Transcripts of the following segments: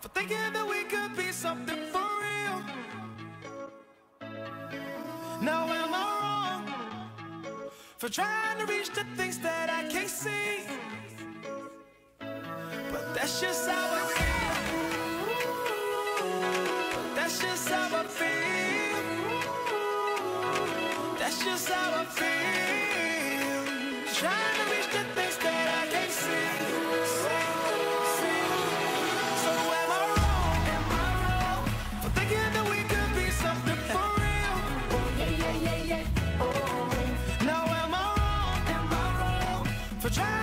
for thinking that we could be something for real? Now am I wrong For trying to reach the things that I that's just how I feel. That's just how I feel. That's just how I feel. Trying to reach the things that I can't see. So am I wrong? Am I wrong for thinking that we could be something for real? Oh, yeah, yeah, yeah, yeah. Oh, Now am I wrong? Am I wrong for trying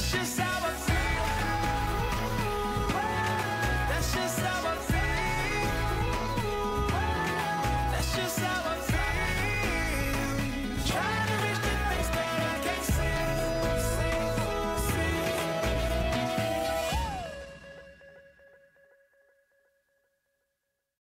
precious.